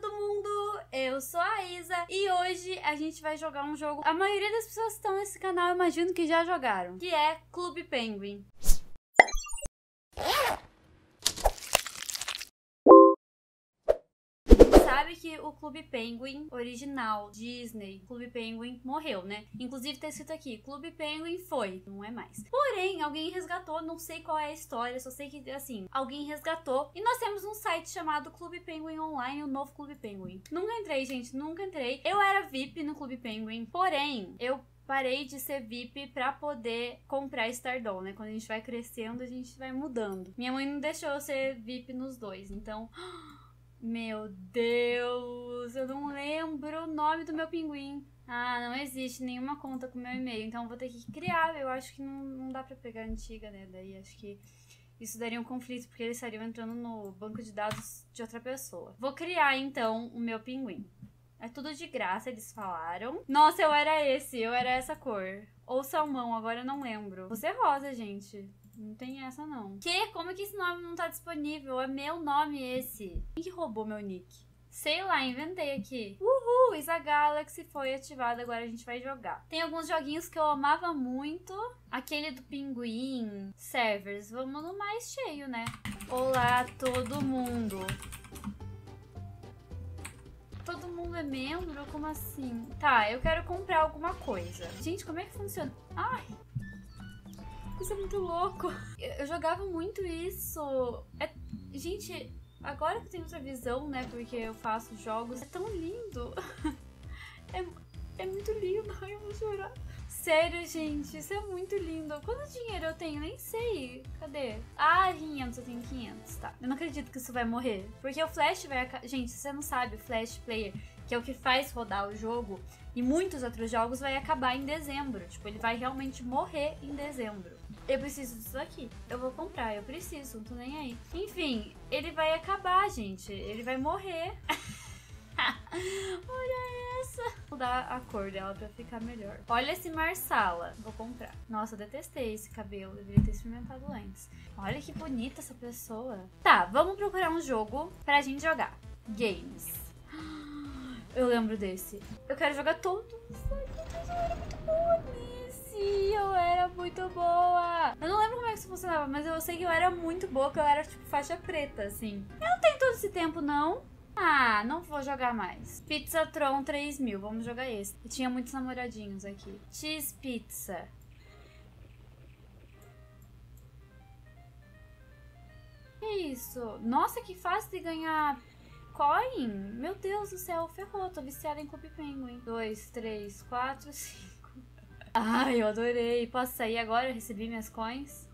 todo mundo! Eu sou a Isa e hoje a gente vai jogar um jogo. A maioria das pessoas que estão nesse canal, imagino que já jogaram, que é Clube Penguin. sabe que o Clube Penguin original, Disney, Clube Penguin, morreu, né? Inclusive tá escrito aqui, Clube Penguin foi, não é mais. Porém, alguém resgatou, não sei qual é a história, só sei que, assim, alguém resgatou. E nós temos um site chamado Clube Penguin Online, o novo Clube Penguin. Nunca entrei, gente, nunca entrei. Eu era VIP no Clube Penguin, porém, eu parei de ser VIP para poder comprar Stardoll, né? Quando a gente vai crescendo, a gente vai mudando. Minha mãe não deixou eu ser VIP nos dois, então Meu Deus, eu não lembro o nome do meu pinguim. Ah, não existe nenhuma conta com meu e-mail, então vou ter que criar. Eu acho que não, não dá pra pegar a antiga, né? Daí acho que isso daria um conflito, porque eles estariam entrando no banco de dados de outra pessoa. Vou criar então o meu pinguim. É tudo de graça, eles falaram. Nossa, eu era esse, eu era essa cor. Ou salmão, agora eu não lembro. Você é rosa, gente. Não tem essa, não. Que? Como que esse nome não tá disponível? É meu nome esse. Quem que roubou meu nick? Sei lá, inventei aqui. Uhul, Isa Galaxy foi ativado, agora a gente vai jogar. Tem alguns joguinhos que eu amava muito. Aquele do pinguim, servers. Vamos no mais cheio, né? Olá, todo mundo. Todo mundo é membro? Como assim? Tá, eu quero comprar alguma coisa. Gente, como é que funciona? Ai, isso é muito louco. Eu, jogava muito isso. É, gente, agora que eu tenho outra visão, né? Porque eu faço jogos, é tão lindo. É, é muito lindo. Ai, eu vou chorar. Sério, gente, isso é muito lindo. Quanto dinheiro eu tenho? Nem sei. Cadê? Ah, 500, eu tenho 500, tá. Eu não acredito que isso vai morrer. Porque o Flash vai... Gente, se você não sabe, o Flash Player, que é o que faz rodar o jogo, e muitos outros jogos, vai acabar em dezembro. Tipo, ele vai realmente morrer em dezembro eu preciso disso aqui. Eu vou comprar, eu preciso, não tô nem aí. Enfim, ele vai acabar, gente. Ele vai morrer. Olha essa. Vou mudar a cor dela pra ficar melhor. Olha esse Marsala. Vou comprar. Nossa, eu detestei esse cabelo. deveria ter experimentado antes. Olha que bonita essa pessoa. Tá, vamos procurar um jogo pra gente jogar. Games. Eu lembro desse. Eu quero jogar todos. Ai, muito boa eu era muito boa. Eu não lembro como é que isso funcionava, mas eu sei que eu era muito boa, que eu era tipo faixa preta, assim. Eu não tenho todo esse tempo, não. Ah, não vou jogar mais. Pizza Tron 3000, vamos jogar esse. E tinha muitos namoradinhos aqui. Cheese Pizza. Que isso? Nossa, que fácil de ganhar coin. Meu Deus do céu, ferrou. Tô viciada em Clube Penguin. 2, 3, 4, 5. Ai, eu adorei. Posso sair agora? Eu recebi minhas coins.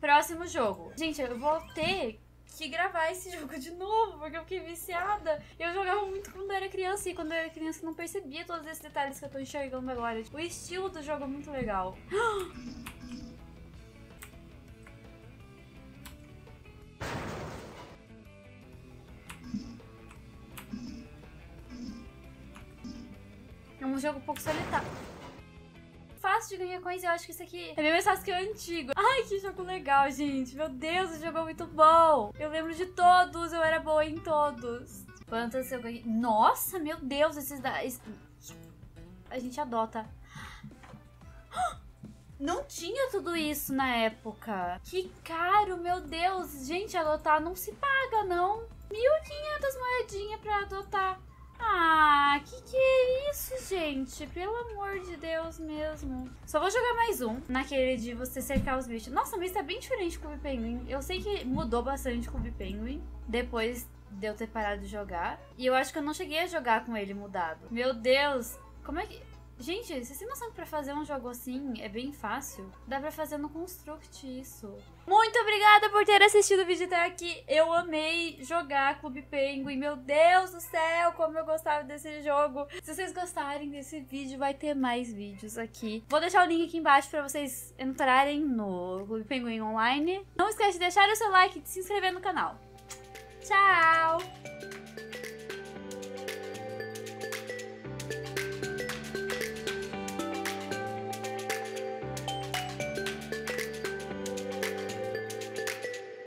Próximo jogo. Gente, eu vou ter que gravar esse jogo de novo, porque eu fiquei viciada. Eu jogava muito quando eu era criança, e quando eu era criança eu não percebia todos esses detalhes que eu tô enxergando agora. O estilo do jogo é muito legal. É um jogo um pouco solitário fácil de ganhar coins. Eu acho que isso aqui é bem mais fácil que o antigo. Ai, que jogo legal, gente. Meu Deus, o jogo é muito bom. Eu lembro de todos, eu era boa em todos. Quantas eu ganhei? Nossa, meu Deus, esses da... A gente adota. Não tinha tudo isso na época. Que caro, meu Deus. Gente, adotar não se paga, não. 1.500 moedinhas pra adotar. Ah, que que é isso, gente? Pelo amor de Deus mesmo. Só vou jogar mais um, naquele de você cercar os bichos. Nossa, mas tá bem diferente o Clube Penguin. Eu sei que mudou bastante o Clube Penguin. Depois de eu ter parado de jogar. E eu acho que eu não cheguei a jogar com ele mudado. Meu Deus, como é que... Gente, vocês têm noção que pra fazer um jogo assim é bem fácil? Dá pra fazer no Construct isso. Muito obrigada por ter assistido o vídeo até aqui. Eu amei jogar Clube Penguin. Meu Deus do céu, como eu gostava desse jogo. Se vocês gostarem desse vídeo, vai ter mais vídeos aqui. Vou deixar o link aqui embaixo pra vocês entrarem no Clube Penguin Online. Não esquece de deixar o seu like e de se inscrever no canal. Tchau!